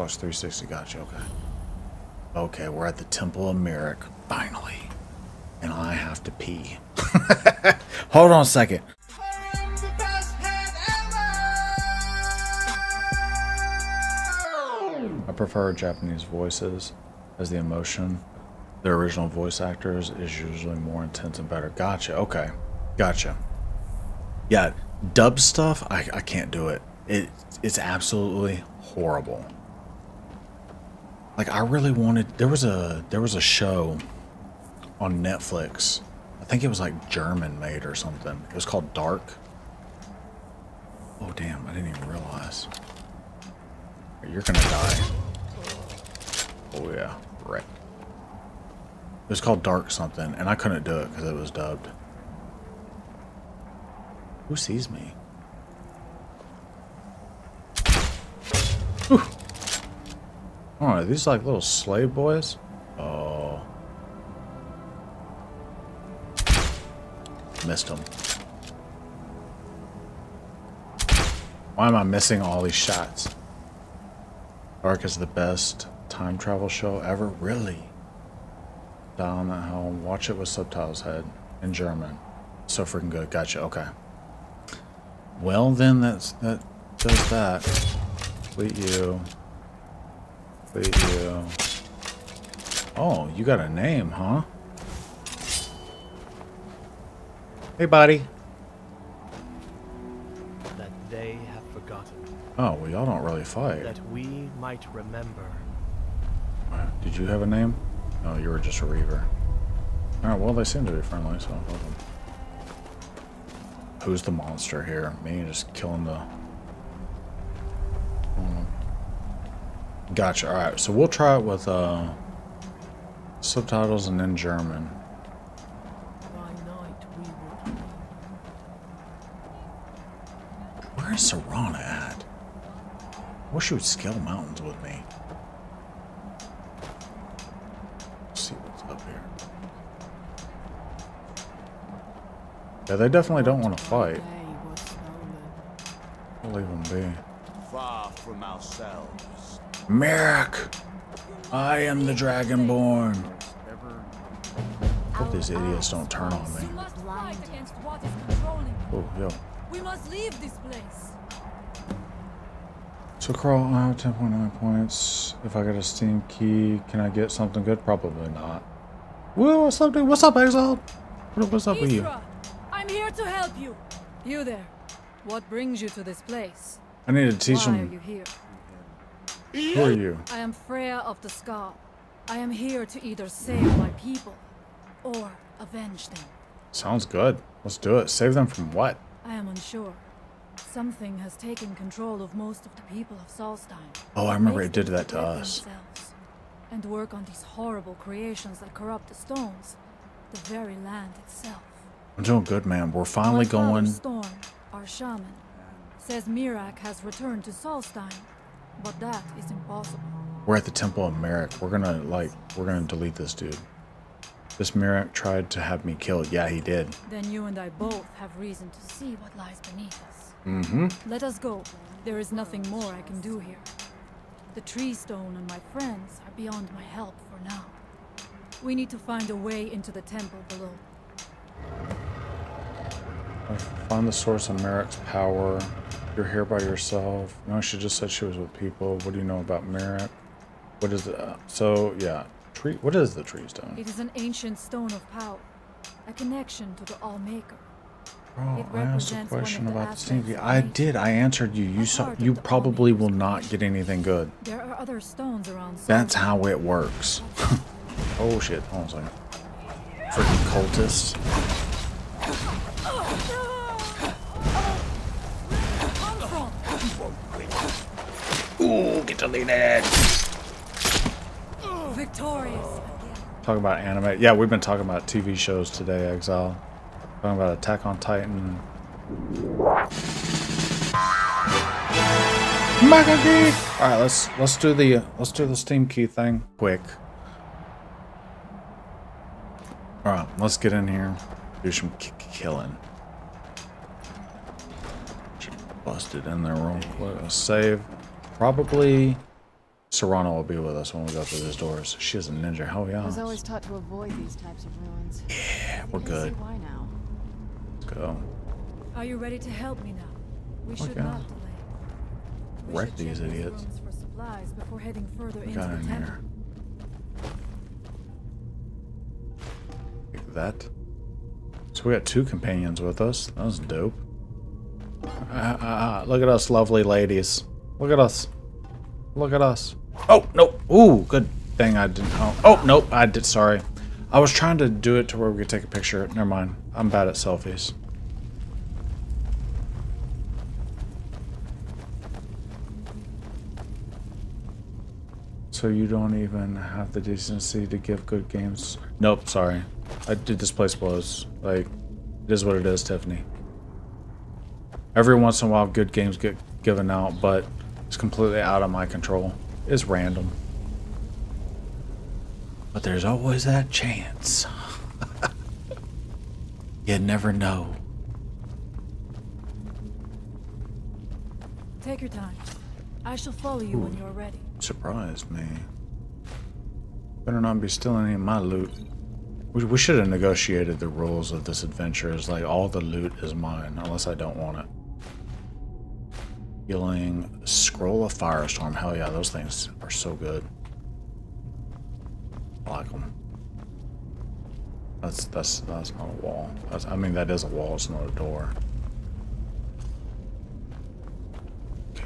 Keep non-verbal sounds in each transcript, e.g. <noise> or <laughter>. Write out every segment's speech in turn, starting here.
Xbox 360, gotcha, okay. Okay, we're at the Temple of Miraak, finally. And I have to pee. <laughs> Hold on a second. I prefer Japanese voices as the emotion. The original voice actors is usually more intense and better. Gotcha, okay. Gotcha. Yeah, dub stuff, I, I can't do it. It it's absolutely horrible. Like I really wanted there was a there was a show on Netflix. I think it was like German made or something. It was called Dark. Oh damn, I didn't even realize. You're gonna die. Oh yeah, right. It was called Dark something, and I couldn't do it because it was dubbed. Who sees me? Whew. Oh, are these like little slave boys? Oh. Missed them. Why am I missing all these shots? Dark is the best time travel show ever? Really? Down at home. Watch it with subtitles head in German. So freaking good. Gotcha. Okay. Well, then that's that does that. Fleet you. Fleet. Oh, you got a name, huh? Hey, buddy. That they have forgotten. Oh, well, y'all don't really fight. That we might remember. Uh, did you have a name? No, you were just a Reaver. Alright, well, they seem to be friendly, so I'll help them. Who's the monster here? Me just killing the... Gotcha, alright, so we'll try it with uh, subtitles and then German. By night we would. Where is Serana at? I wish she would scale mountains with me. Let's see what's up here. Yeah, they definitely don't want to fight. Day was stolen. I'll leave them be. Far from ourselves. Miraak! I am the Dragonborn. Hope these idiots don't turn on me. We must fight against what is controlling. Oh, yo. We must leave this place. So Carl, I have 10.9 points. If I get a Steam key, can I get something good? Probably not. Whoa, what's up, dude? What's up, Exile? What- What's up with you? I'm here to help you. You there. What brings you to this place? I need to teach Why are you here? Who are you? I am Frea of the Scar. I am here to either save my people or avenge them. Sounds good. Let's do it. Save them from what? I am unsure. Something has taken control of most of the people of Solstheim. Oh, I remember it did that to us. themselves And work on these horrible creations that corrupt the stones, the very land itself. I'm doing good, man. We're finally My going. Storn, our shaman, says Miraak has returned to Solstheim, but that is impossible. We're at the Temple of Miraak. We're gonna, like, we're gonna delete this dude. This Miraak tried to have me killed. Yeah, he did. Then you and I both have reason to see what lies beneath us. Mm-hmm. Let us go. There is nothing more I can do here. The tree stone and my friends are beyond my help for now. We need to find a way into the temple below. Find the source of Miraak's power. You're here by yourself. No, she just said she was with people. What do you know about Miraak? What is it? Uh, so, yeah. Tree. What is the tree stone? It is an ancient stone of power, a connection to the All-Maker. It I asked a represents one of question about the stinky. I did. I answered you. You saw. You probably will not get anything good. There are other stones around. That's how it works. <laughs> oh shit! Hold on a second. Freaking cultists. Ooh, get deleted. victorious. Talk about anime. Yeah, we've been talking about TV shows today, Exile. Talking about Attack on Titan. Mega Geek! Alright, let's let's do the let's do the Steam key thing quick. Alright, let's get in here. Do some killing. Busted in there real quick. Save. Probably Serana will be with us when we go through those doors. She is a ninja. Hell yeah. I was always taught to avoid these types of ruins. Yeah, we're I see good. why now? Let's go. Are you ready to help me now? We should not delay. We Wreck should these idiots. rooms for supplies before heading further We into got the in temple. here. Like that. So we got two companions with us. That was dope. Ah, ah, ah. Look at us, lovely ladies. Look at us. Look at us. Oh, nope. Ooh, good thing I didn't. Oh, oh, nope. I did. Sorry. I was trying to do it to where we could take a picture. Never mind. I'm bad at selfies. So you don't even have the decency to give good games? Nope, sorry. I did this place blows. Like, it is what it is, Tiffany. Every once in a while, good games get given out, but it's completely out of my control. It's random. But there's always that chance. <laughs> you never know. Take your time. I shall follow you when you're ready. Surprised me. Better not be stealing any of my loot. We, we should have negotiated the rules of this adventure. It's like all the loot is mine, unless I don't want it. Healing scroll of firestorm. Hell yeah, those things are so good. I like them. That's that's that's not a wall. That's, I mean that is a wall. It's not a door. Okay.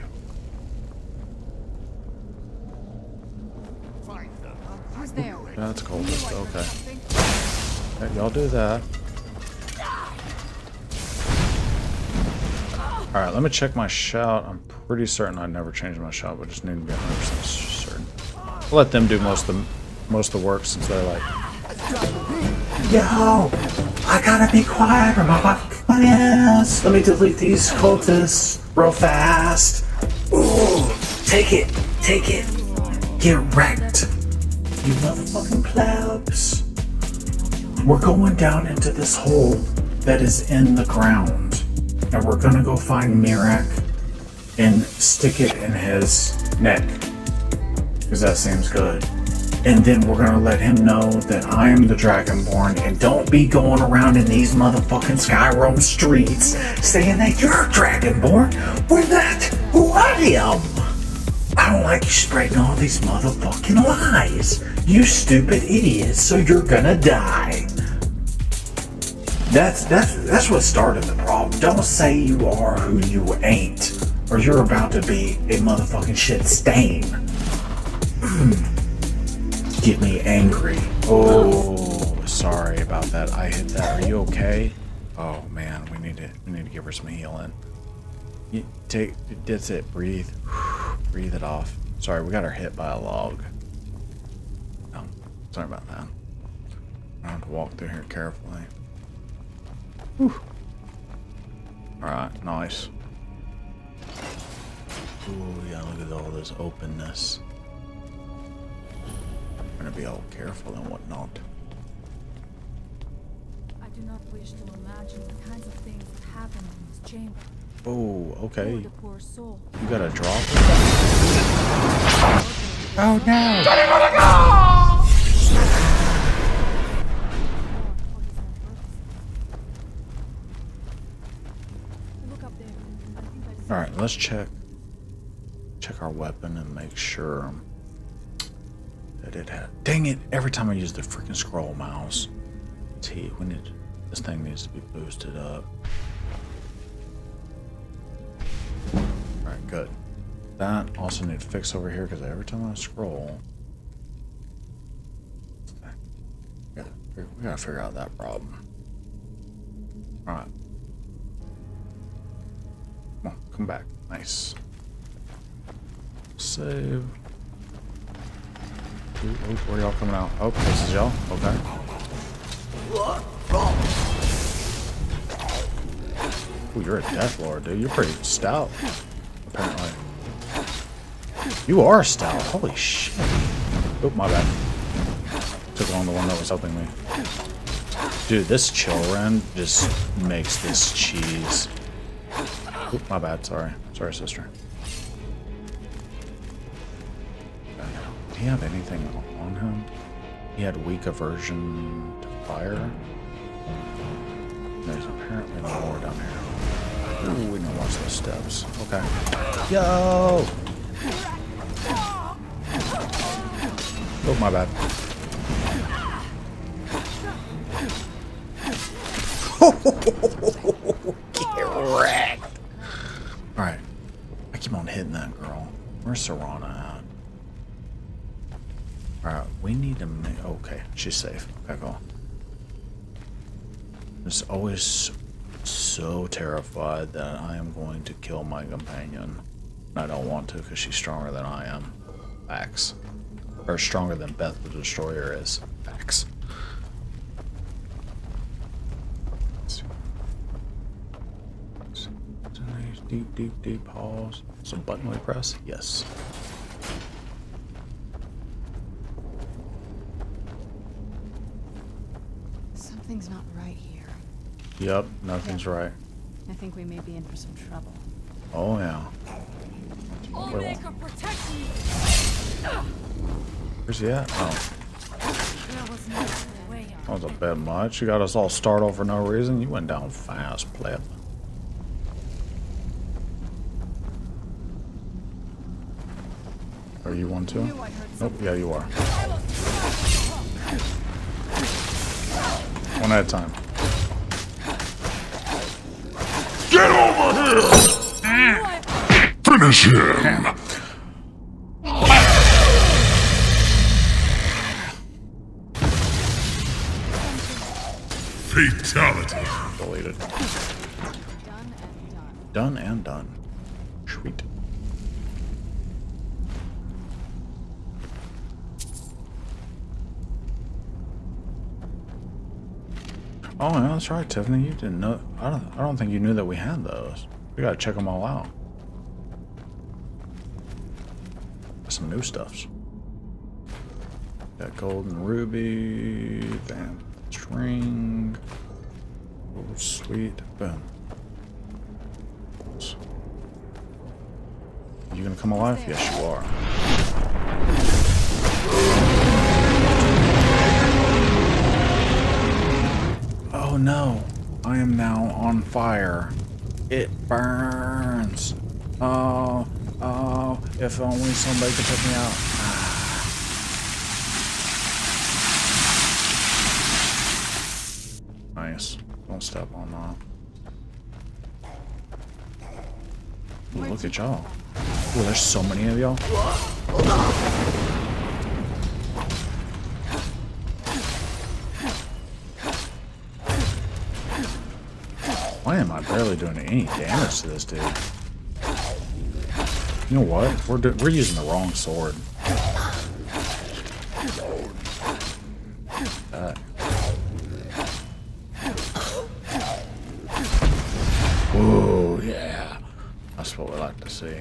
Who's there? Yeah, that's cold. Okay. Okay, y'all do that. Alright, let me check my shout. I'm pretty certain I'd never change my shout, but just need to be 100% certain. I'll let them do most of the, most of the work since they're like, Yo! I gotta be quiet or my fucking plans! Let me delete these cultists real fast! Ooh! Take it! Take it! Get wrecked! You motherfucking plebs! We're going down into this hole that is in the ground. And we're gonna go find Miraak and stick it in his neck. Because that seems good. And then we're gonna let him know that I am the Dragonborn and don't be going around in these motherfucking Skyrim streets saying that you're Dragonborn when that's who I am. I don't like you spreading all these motherfucking lies. You stupid idiots, so you're gonna die. That's that's that's what started the problem. Don't say you are who you ain't, or you're about to be a motherfucking shit stain. Hmm. Get me angry. Oh, sorry about that. I hit that. Are you okay? Oh man, we need to we need to give her some healing. You take that's it. Breathe. <sighs> Breathe it off. Sorry, we got her hit by a log. Oh, sorry about that. I have to walk through here carefully. Alright, nice. Ooh, yeah, look at all this openness. I'm gonna be all careful and whatnot. I do not wish to imagine the kinds of things that happened in this chamber. Oh, okay. the poor soul. You got a drop? Oh no! For his own purposes. Look up there. I think I see Alright, let's check check our weapon and make sure that it had dang it, every time I use the freaking scroll mouse. T we need this thing needs to be boosted up. Alright, good. That also need to fix over here because every time I scroll we gotta, we gotta figure out that problem. Alright. Come on, come back. Nice. Save. Ooh, ooh, where y'all coming out? Oh, this is y'all? Okay. Ooh, you're a Death Lord, dude. You're pretty stout, apparently. You are stout. Holy shit. Oh, my bad. Took on the one that was helping me. Dude, this chill run just makes this cheese. Oop, my bad. Sorry. Sorry, sister. Did he have anything on him? He had weak aversion to fire. There's apparently more down here. Ooh, we can watch those steps. Okay. Yo! Oh, my bad. <laughs> Get wrecked. Alright. I keep on hitting that girl. Where's Serana at? To make... Okay, she's safe. Okay, go. I'm always so terrified that I am going to kill my companion. I don't want to because she's stronger than I am. Facts. Or stronger than Beth the Destroyer is. Facts. Deep, deep, deep pause. Some button we press? Yes. Something's not right here. Yep, nothing's right. I think we may be in for some trouble. Oh yeah. All Wait, Maker protect me! Where's he at? Oh, There was no other way that was a bit much. You got us all start over for no reason. You went down fast, pleb. Are you one too? knew I heard Nope, yeah, you are. One at a time. Get over here! Finish him! Fatality. Deleted. Done and done. Done and done. Sweet. Oh, yeah, that's right, Tiffany. You didn't know. I don't. I don't think you knew that we had those. We gotta check them all out. Some new stuffs. Got golden ruby, bam, string. Oh, sweet, boom. You gonna come alive? Yes, you are. Oh no, I am now on fire. It burns. Oh, oh, if only somebody could put me out. Ah. nice. Don't step on that. Ooh, look at y'all. Ooh, there's so many of y'all. Barely doing any damage to this dude? You know what? We're we're using the wrong sword. Uh. Ooh, yeah. That's what we like to see.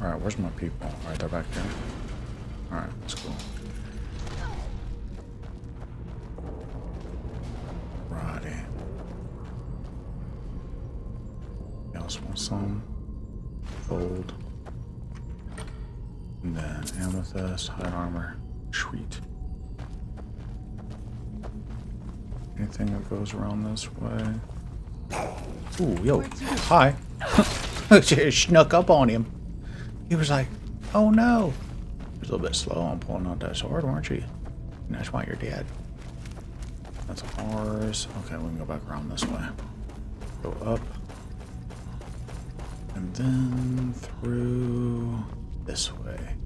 Alright, where's my people? Alright, they're back there. Alright, that's cool. Amethyst, hide armor. Sweet. Anything that goes around this way? Ooh, yo, hi. <laughs> Just snuck up on him. He was like, oh no. He was a little bit slow on pulling out that sword, weren't you? And that's why you're dead. That's ours. Okay, we can go back around this way. Go up. And then through this way.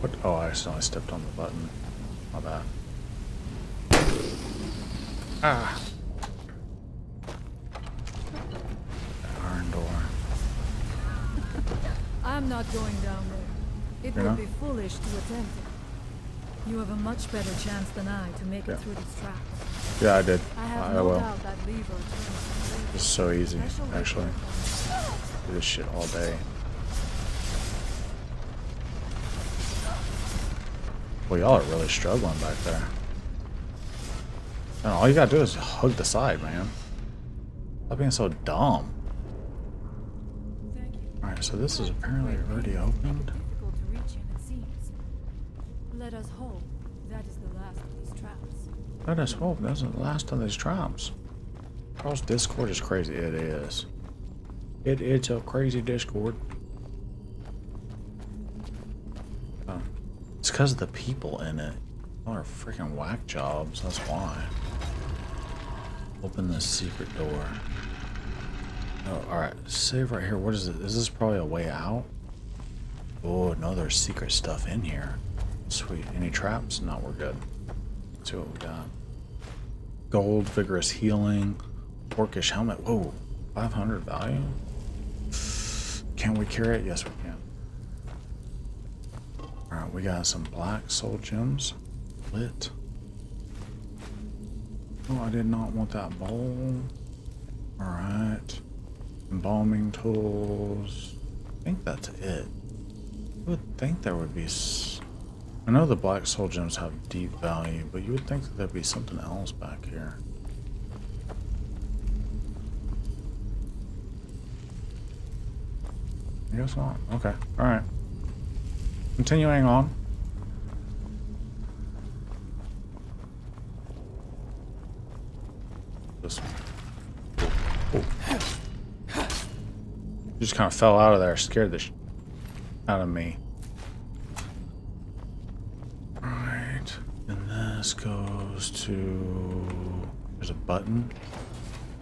What? Oh, I accidentally stepped on the button. My bad. Ah. That iron door. I'm not going down there. It would be foolish to attempt it. You have a much better chance than I to make Yeah. it through these traps. Yeah, I did. I have I no will. doubt that lever It's so easy, I shall wait actually. Do this shit all day. Well, y'all are really struggling back there. And all you gotta do is hug the side, man. Stop being so dumb. Thank you. Alright, so this is apparently already opened. difficult to reach him, it seems. Let us hope that is the last of these traps. Let us hope that's the last of these traps. Carl's Discord is crazy. It is. It, it's a crazy Discord. Oh. It's because of the people in it. All are freaking whack jobs. That's why. Open this secret door. Oh, alright. Save right here. What is it? Is this probably a way out? Oh, no, there's secret stuff in here. Sweet. Any traps? No, we're good. Let's see what we got. Gold, vigorous healing, orcish helmet. Whoa, 500 value? Can we carry it? Yes, we can. Alright, we got some black soul gems. Lit. Oh, I did not want that bowl. Alright. Embalming tools. I think that's it. I would think there would be. I know the black soul gems have deep value, but you would think that there'd be something else back here. I guess not. Okay. Alright. Continuing on. This one. Oh. oh. Just kind of fell out of there, scared the sh out of me. Right, and this goes to. There's a button.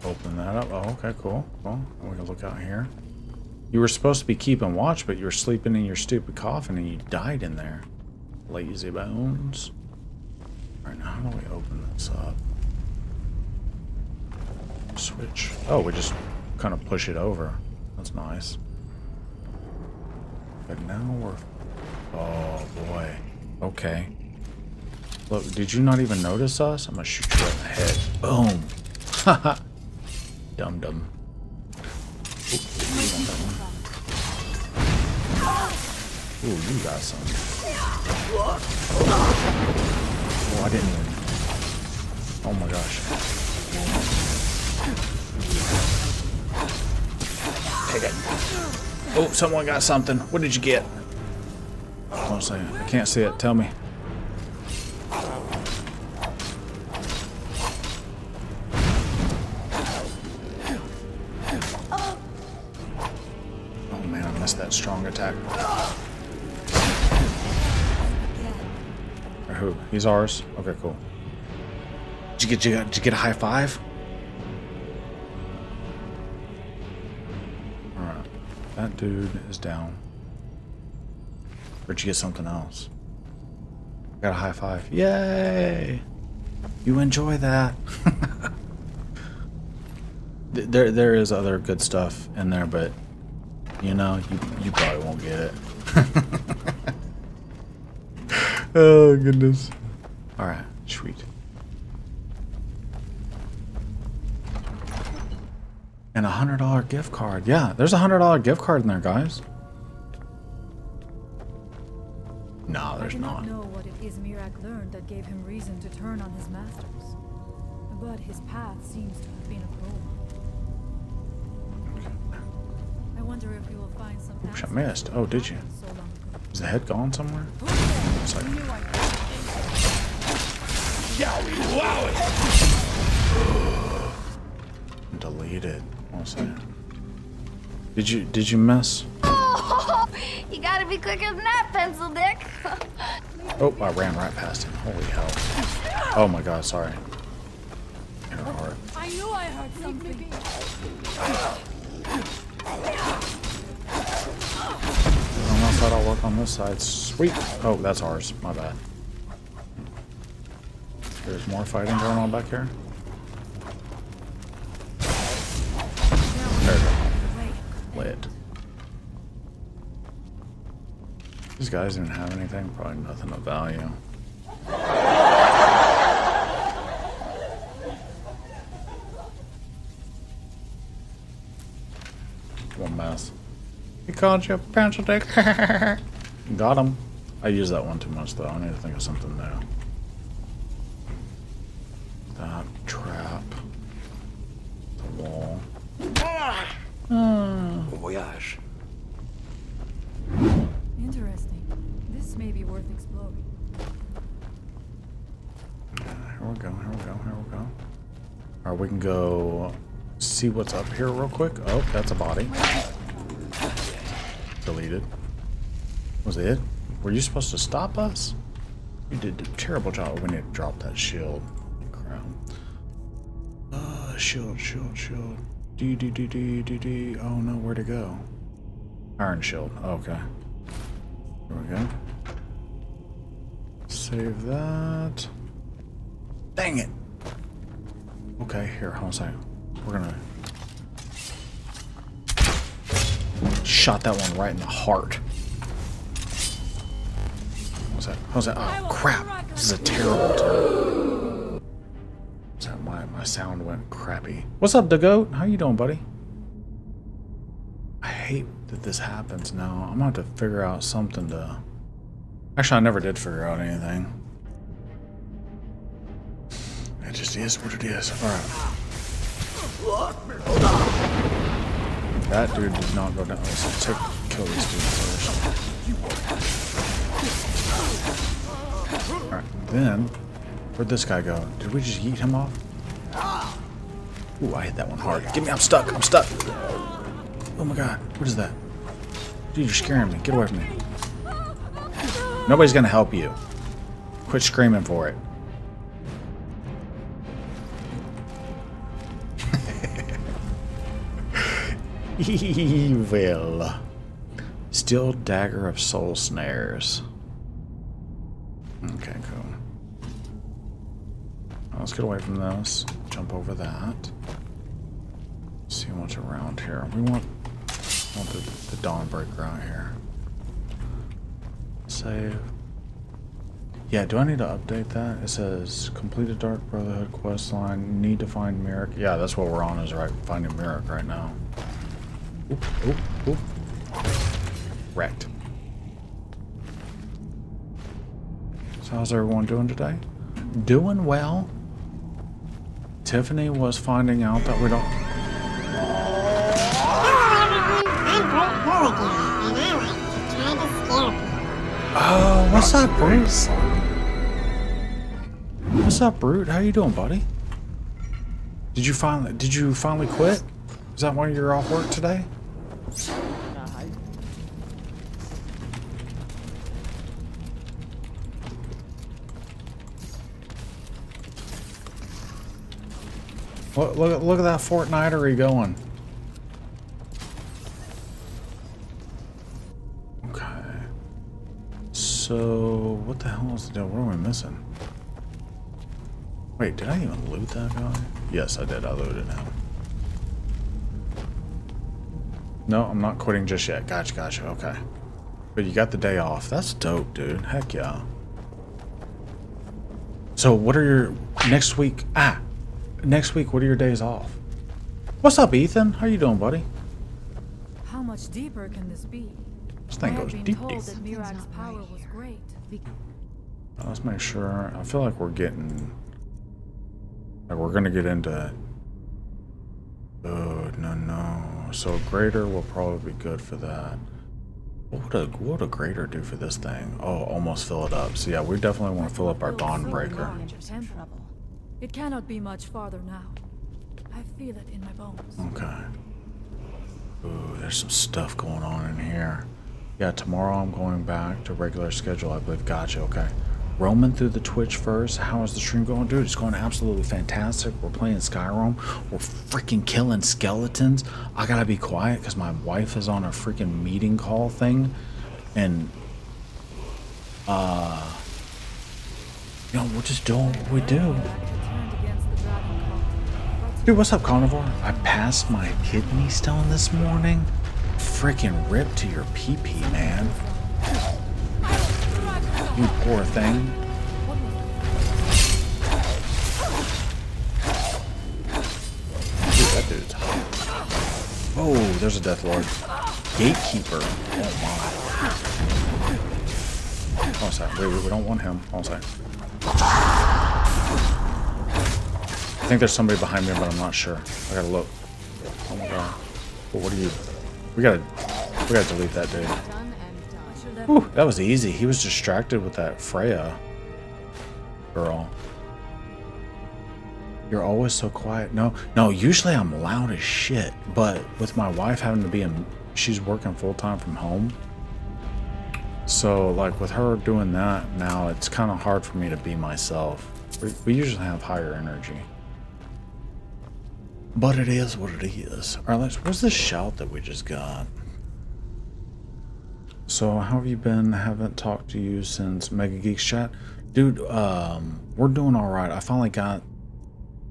Open that up. Oh, okay, cool. Well, we can look out here. You were supposed to be keeping watch, but you were sleeping in your stupid coffin and you died in there. Lazy bones. Alright, now how do we open this up? Switch. Oh, we just kind of push it over. That's nice. But now we're... Oh, boy. Okay. Look, did you not even notice us? I'm gonna shoot you in the head. Boom. <laughs> Haha. Dum dum Ooh, you got some. Oh, I didn't. Oh my gosh. Take it. Oh, someone got something. What did you get? One second. I can't see it. Tell me. He's ours? Okay, cool. Did you get, did you, did you get a high five? Alright. That dude is down. Or did you get something else? Got a high five. Yay! You enjoy that. <laughs> There, there is other good stuff in there, but you know, you, you probably won't get it. <laughs> oh goodness. All right, sweet. And a hundred dollar gift card. Yeah, there's a hundred dollar gift card in there, guys. No, I there's do not. know what it is Miraak learned that gave him reason to turn on his masters. But his path seems to have been a one. I wonder if we will find some Oops, I missed. Oh, did you? happened So long ago. Is the head gone somewhere? It's like, deleted. One second. Did you did you miss? Oh, <laughs> you gotta be quicker than that, pencil dick. <laughs> Oh, I ran right past him. Holy hell. Oh my god, sorry. Hit her hard. I knew I heard something. On that side, I'll work on this side. Sweet. Oh, that's ours. My bad. There's more fighting going on back here. There we go. Lit. These guys didn't have anything. Probably nothing of value. One mess. He called you a pencil dick. <laughs> Got him. I use that one too much though. I need to think of something new. See what's up here real quick. Oh, that's a body. Deleted. Was it? Were you supposed to stop us? You did a terrible job. We need to drop that shield. Crap. Uh, shield, shield, shield. D D D D D D. Oh no, where'd it go? Iron shield. Okay. There we go. Save that. Dang it. Okay, here, hold on a second. We're gonna shot that one right in the heart. What's that? How's that? Oh crap! This is a terrible time. That? My my sound went crappy. What's up, the goat? How you doing, buddy? I hate that this happens now. I'm gonna have to figure out something to. Actually, I never did figure out anything. It just is what it is. Alright. That dude does not go down. Let's take, kill this dude first. Alright, then, where'd this guy go? Did we just yeet him off? Ooh, I hit that one hard. Get me, I'm stuck, I'm stuck. Oh my god, what is that? Dude, you're scaring me. Get away from me. Nobody's gonna help you. Quit screaming for it. Evil. Steel dagger of soul snares. Okay, cool. Let's get away from this. Jump over that. See what's around here. We want, want the, the Dawnbreaker out here. Save. Yeah, do I need to update that? It says complete a Dark Brotherhood quest line. Need to find Miraak. Yeah, that's what we're on is right finding Miraak right now. Oop, oop, oop. Wrecked. So how's everyone doing today? Doing well. Tiffany was finding out that we don't. Oh, what's up, Bruce? What's up, Brute? How you doing, buddy? Did you finally did you finally quit? Is that why you're off work today? Look, look, look at that Fortnitery going. Okay. So, what the hell is the deal? What am I missing? Wait, did I even loot that guy? Yes, I did. I looted him. No, I'm not quitting just yet. Gotcha, gotcha. Okay. But you got the day off. That's dope, dude. Heck yeah. So, what are your... Next week... Ah! Next week, what are your days off? What's up, Ethan? How you doing, buddy? How much deeper can this be? This thing have goes deep, told deep. that Miraak's power right was great. Uh, Let's make sure. I feel like we're getting... Like, we're gonna get into... Oh, no, no. So, greater will probably be good for that. What would a, what would a greater do for this thing? Oh, almost fill it up. So, yeah, we definitely want to fill up our Dawnbreaker. It cannot be much farther now. I feel it in my bones. Okay. Ooh, there's some stuff going on in here. Yeah, tomorrow I'm going back to regular schedule, I believe. Gotcha, okay. Roaming through the Twitch first. How is the stream going? Dude, it's going absolutely fantastic. We're playing Skyrim. We're freaking killing skeletons. I gotta be quiet because my wife is on a freaking meeting call thing. And, uh, you know, we're just doing what we do. Dude, what's up, Carnivore? I passed my kidney stone this morning. Freaking rip to your pee-pee, man. You poor thing. Dude, that dude's hot. Oh, there's a Death Lord. Gatekeeper. Oh my. Hold on a sec. Wait, wait, we don't want him. Hold on a sec. I think there's somebody behind me, but I'm not sure. I gotta look. Oh my god. What are you? We gotta, we gotta delete that dude. Whew, that was easy. He was distracted with that Frea girl. You're always so quiet. No, no, usually I'm loud as shit. But with my wife having to be in, she's working full time from home. So, like, with her doing that now, it's kind of hard for me to be myself. We, we usually have higher energy. But it is what it is. Alright, let's, what's this shout that we just got? So how have you been? Haven't talked to you since Mega Geeks chat. Dude, um, we're doing all right. I finally got,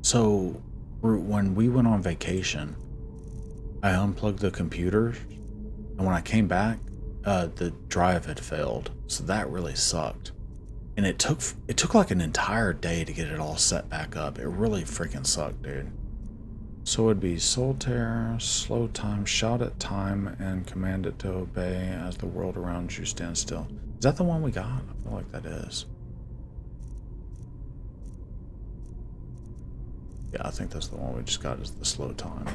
so when we went on vacation, I unplugged the computer. and when I came back, uh, the drive had failed. So that really sucked. And it took, it took like an entire day to get it all set back up. It really freaking sucked, dude. So it'd be Solitaire, slow time, shout at time, and command it to obey as the world around you stands still. Is that the one we got? I feel like that is. Yeah, I think that's the one we just got is the slow time.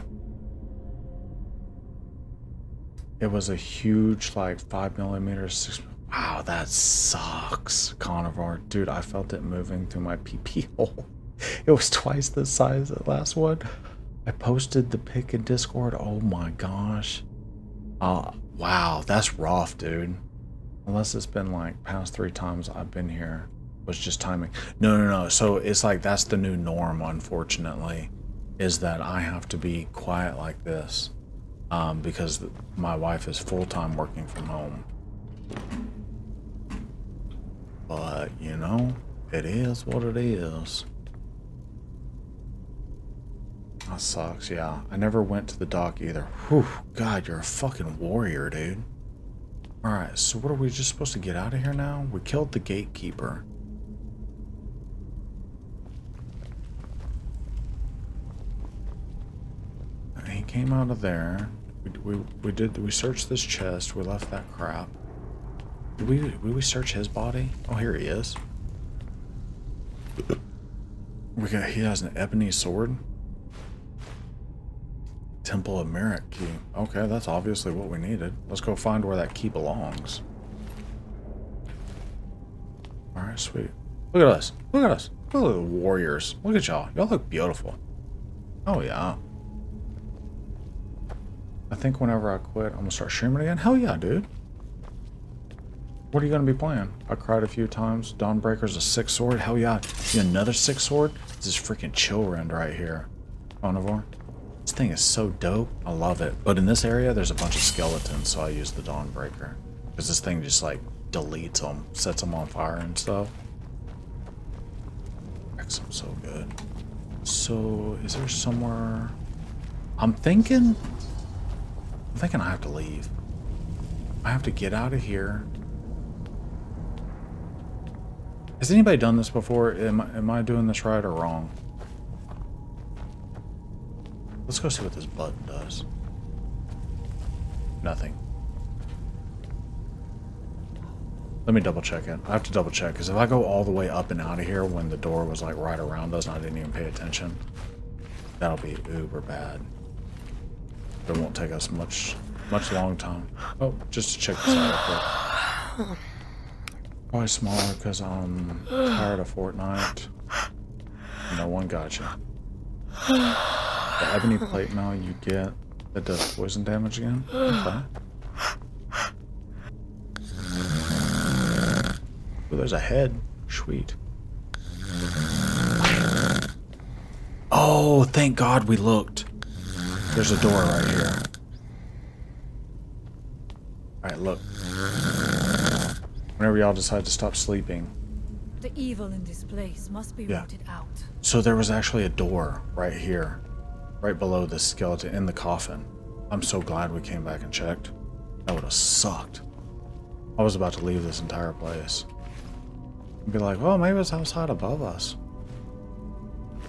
It was a huge, like, 5 millimeters, 6 Wow, that sucks, carnivore. Dude, I felt it moving through my PP <laughs> hole. It was twice the size of the last one. I posted the pic in Discord. Oh my gosh. Uh, wow, that's rough, dude. Unless it's been like past three times I've been here. Was just timing. No, no, no. So it's like that's the new norm, unfortunately, is that I have to be quiet like this um, because my wife is full time working from home. But, you know, it is what it is. That sucks, yeah. I never went to the dock either. Whew, God, you're a fucking warrior, dude. Alright, so what are we just supposed to get out of here now? We killed the gatekeeper. He came out of there. We, we, we did, we searched this chest. We left that crap. Did we, did we search his body? Oh, here he is. <coughs> We got, he has an ebony sword. Temple of Miraak key. Okay, that's obviously what we needed. Let's go find where that key belongs. Alright, sweet. Look at us. Look at us. Look at the warriors. Look at y'all. Y'all look beautiful. Oh, yeah. I think whenever I quit, I'm going to start streaming again. Hell yeah, dude. What are you going to be playing? I cried a few times. Dawnbreaker's a six sword. Hell yeah. You another six sword? This is freaking Chillrend right here. Carnivore. This thing is so dope. I love it. But in this area, there's a bunch of skeletons, so I use the Dawnbreaker. Because this thing just like deletes them, sets them on fire and stuff. Wrecks them so good. So, is there somewhere... I'm thinking... I'm thinking I have to leave. I have to get out of here. Has anybody done this before? Am, am I doing this right or wrong? Let's go see what this button does. Nothing. Let me double check it. I have to double check because if I go all the way up and out of here when the door was like right around us and I didn't even pay attention, that'll be uber bad. It won't take us much, much long time. Oh, just to check this out real quick. Probably smaller because I'm tired of Fortnite. No one got you. The ebony plate now you get that does poison damage again? Okay. Ooh, there's a head. Sweet. Oh, thank God we looked. There's a door right here. Alright, look. Whenever y'all decide to stop sleeping. The evil in this place must be Yeah. rooted out. So there was actually a door right here. Right below the skeleton in the coffin. I'm so glad we came back and checked. That would have sucked. I was about to leave this entire place. And be like, well, maybe it's outside above us.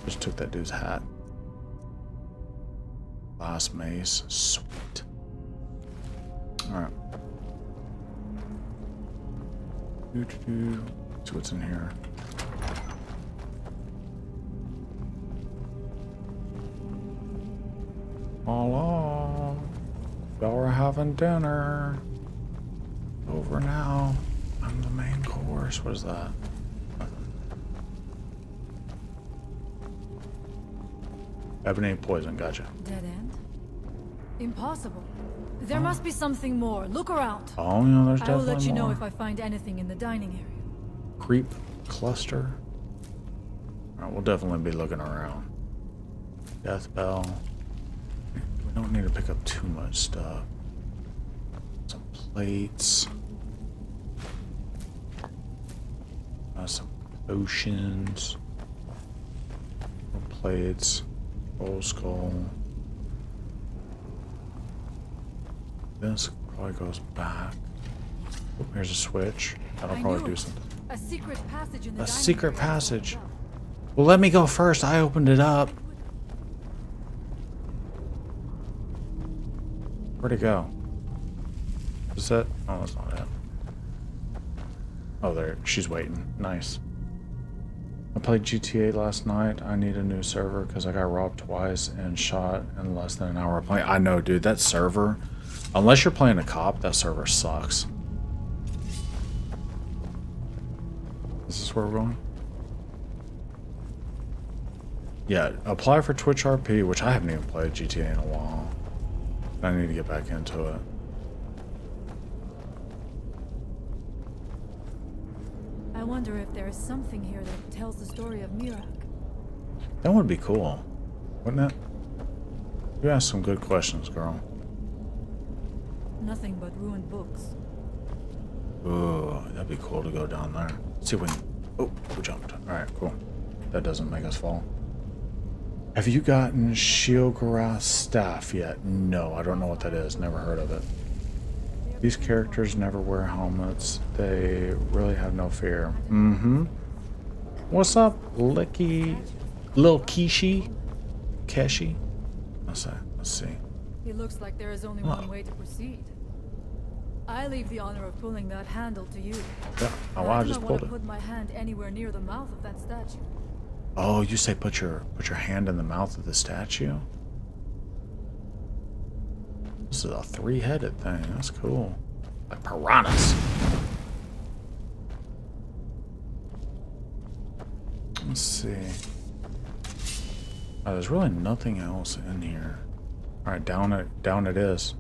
Just took that dude's hat. Last mace. Sweet. Alright. Doo-doo-doo. See what's in here. All on. Y'all are having dinner. Over now. I'm the main course. What is that? Ebony poison, gotcha. Dead end? Impossible. There must be something more. Look around. Oh, yeah, there's definitely I will let you know if I find anything in the dining area. Creep cluster. Alright, we'll definitely be looking around. Death bell. Don't need to pick up too much stuff. Some plates. Uh, some potions. More plates. Old skull. This probably goes back. Oh, here's a switch. That'll I probably do something. A secret passage in the A secret passage. Well, let me go first. I opened it up. Where'd it go? Is that? Oh, that's not it. Oh, there. She's waiting. Nice. I played GTA last night. I need a new server because I got robbed twice and shot in less than an hour of playing. I know, dude. That server, unless you're playing a cop, that server sucks. Is this where we're going? Yeah, apply for Twitch RP, which I haven't even played GTA in a while. I need to get back into it. I wonder if there is something here that tells the story of Miraak. That would be cool, wouldn't it? You asked some good questions, girl. Nothing but ruined books. Ooh, that'd be cool to go down there. See if we can... Oh, we jumped. Alright, cool. That doesn't make us fall. Have you gotten Sheogorath staff yet? No, I don't know what that is. Never heard of it. These characters never wear helmets. They really have no fear. Mm-hmm. What's up, Licky... Lil Kishi? Keshi? What's that? Let's see. It looks like there is only Oh. one way to proceed. I leave the honor of pulling that handle to you. Yeah, oh, I do just pulled want it. to put my hand anywhere near the mouth of that statue. Oh, you say put your put your hand in the mouth of the statue? This is a three-headed thing. That's cool. Like piranhas. Let's see. Oh, there's really nothing else in here. All right, down it down it is.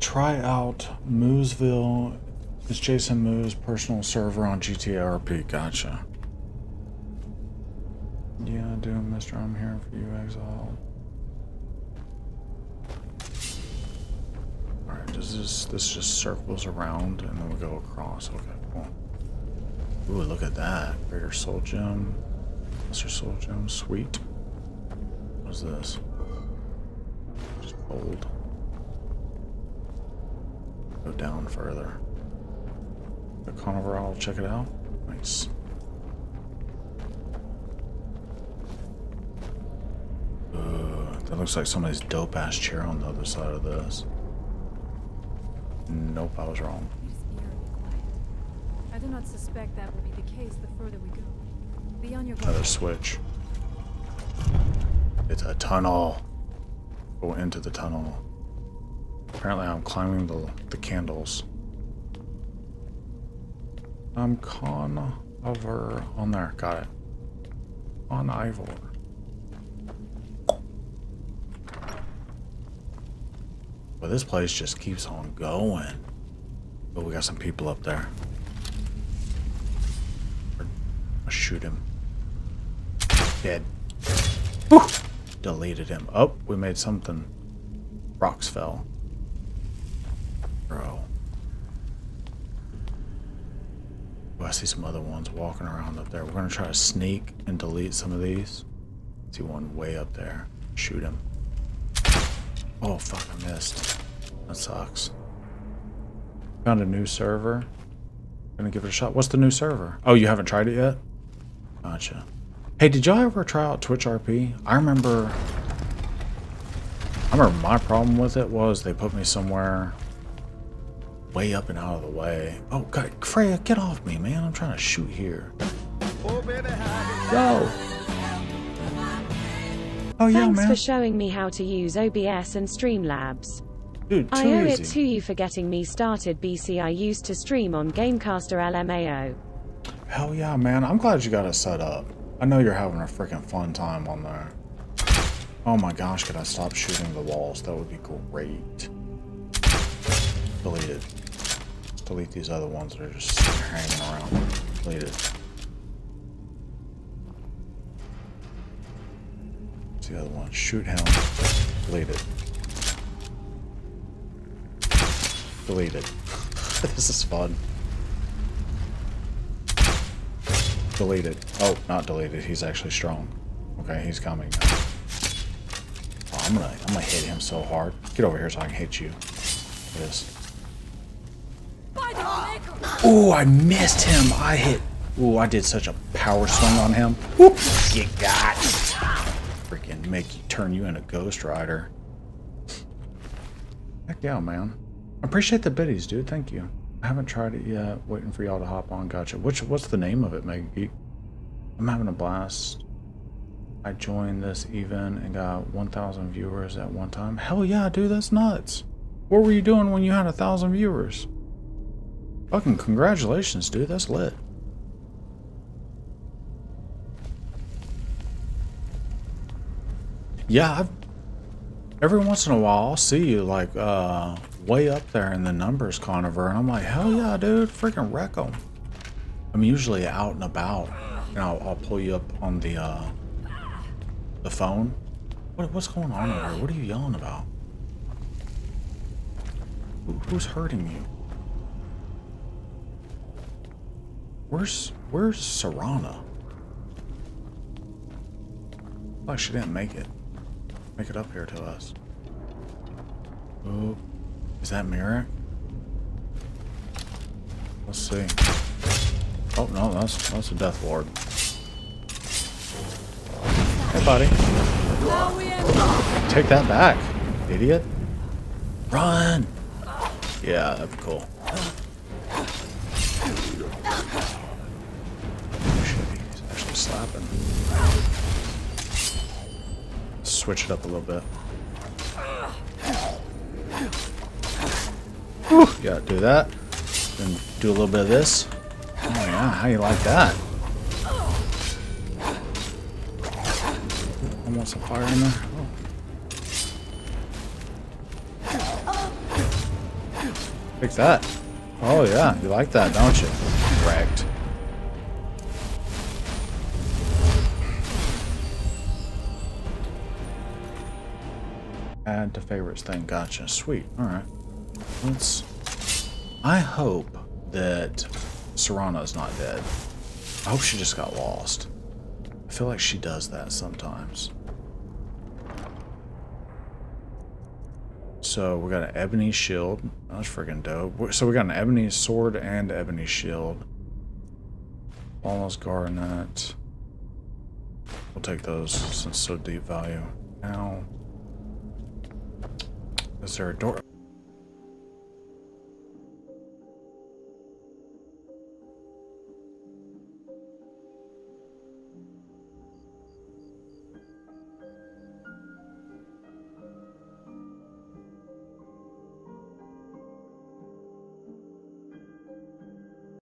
Try out Mooseville. It's Jason Moose personal server on GTA RP. Gotcha. Yeah, doing Mr. I'm here for you, Exile. Alright, does this this just circles around and then we go across. Okay, cool. Ooh, look at that. Greater Soul Gem. Lesser Soul Gem, sweet. What's this? Just bold. Go down further. The carnivore, I'll check it out. Nice. Uh, that looks like somebody's dope ass chair on the other side of this. Nope, I was wrong. It is eerily quiet. I do not suspect that will be the case the further we go. Be on your. Another switch. It's a tunnel. Go into the tunnel. Apparently, I'm climbing the, the candles. I'm con over on there. Got it. On Ivor. But this place just keeps on going. But we got some people up there. I'll shoot him. Dead. Whew. Deleted him. Oh, we made something. Rocks fell. Oh, I see some other ones walking around up there. We're gonna try to sneak and delete some of these. See one way up there. Shoot him. Oh, fuck, I missed. That sucks. Found a new server. Gonna give it a shot. What's the new server? Oh, you haven't tried it yet? Gotcha. Hey, did y'all ever try out Twitch RP? I remember. I remember my problem with it was they put me somewhere way up and out of the way. Oh, God, Frea, get off me, man! I'm trying to shoot here. Go. Oh yeah, Thanks man. for showing me how to use OBS and Streamlabs. Dude, I owe easy. it to you for getting me started BC I used to stream on Gamecaster LMAO. Hell yeah, man. I'm glad you got it set up. I know you're having a freaking fun time on there. Oh my gosh, could I stop shooting the walls? That would be great. Delete it. Delete these other ones that are just hanging around. Delete it. What's the other one? Shoot him. Delete it. Delete it. <laughs> this is fun. Deleted. Oh, not deleted. He's actually strong. Okay, he's coming now. Oh, I'm gonna, I'm gonna hit him so hard. Get over here so I can hit you. This. Ooh, I missed him. I hit. Ooh, I did such a power swing on him. Whoop! You got. Freaking make you turn you into Ghost Rider. Heck yeah, man. I appreciate the biddies, dude. Thank you. I haven't tried it yet. Waiting for y'all to hop on. Gotcha. Which what's the name of it, Mega Geek? I'm having a blast. I joined this even and got 1,000 viewers at one time. Hell yeah, dude, that's nuts. What were you doing when you had a thousand viewers? Fucking congratulations, dude. That's lit. Yeah, I've every once in a while I'll see you like uh way up there in the numbers carnival and I'm like hell yeah dude freaking wreck 'em. I'm usually out and about and I'll, I'll pull you up on the uh the phone what, what's going on over here what are you yelling about Who, who's hurting you where's where's Serana like she didn't make it make it up here to us Oh, is that Miraak? Let's see. Oh no, that's that's a Death Lord. Hey, buddy. Take that back, idiot. Run! Yeah, that'd be cool. Switch it up a little bit. Gotta do that. Then do a little bit of this. Oh yeah, how you like that? Want some fire in there. Oh. Fix that. Oh yeah, you like that, don't you? Wrecked. Add to favorites thing. Gotcha. Sweet. All right. Let's. I hope that Serana's not dead. I hope she just got lost. I feel like she does that sometimes. So we got an ebony shield. That's freaking dope. So we got an ebony sword and ebony shield. Almost garnet. We'll take those since so deep value. Now, is there a door?